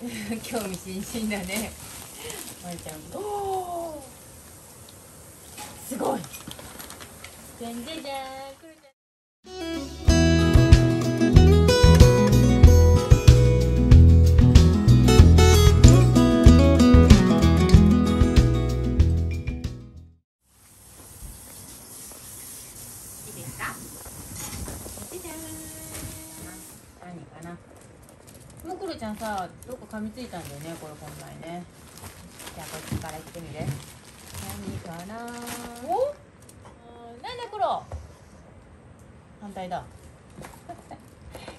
興味津々だね。まるちゃんおー。すごい。じゃんじゃじゃーんくるちゃん。いいですか？じゃじゃーん。何かな？もくるちゃんさどっか噛みついたんだよねこれこの前ね。じゃあこっちから行ってみる。何かな？お？なんだこれ？反対だ。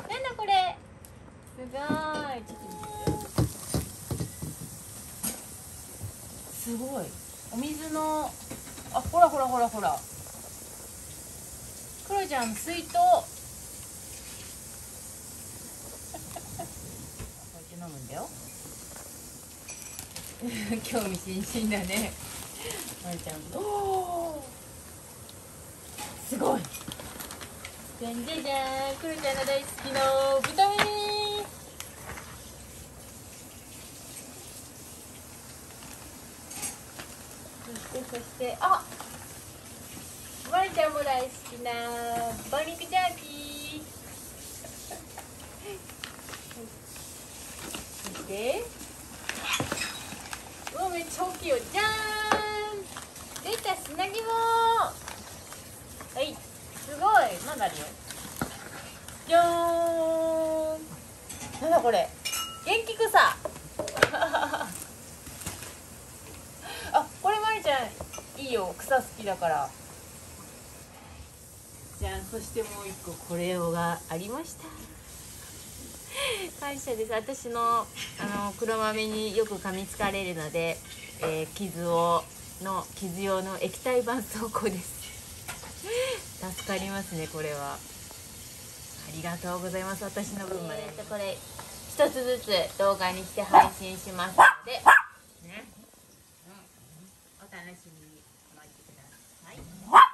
なんだこれ？すごい。ちょっとすごい。お水のあほらほらほらほら。クロちゃん水筒こうやって飲むんだよ。興味津々だね。まるちゃんおー。すごい。じゃんじゃじゃんクロちゃんが大好きの豚麺そしてそしてあまるちゃんも大好きな馬肉ジャーキーそして。うわめっちゃ大きいよ。じゃーん。出た砂肝。はい。すごい。まだあるよじゃーん。なんだこれ？元気草。あこれまるちゃんいいよ。草好きだから。じゃんそしてもう一個これがありました。感謝です。私のあの黒豆によく噛みつかれるので、えー傷をの傷用の液体絆創膏です。助かりますねこれは。ありがとうございます私の分まで、これ一つずつ動画にして配信しますので。ね、うん、お楽しみに。待ってください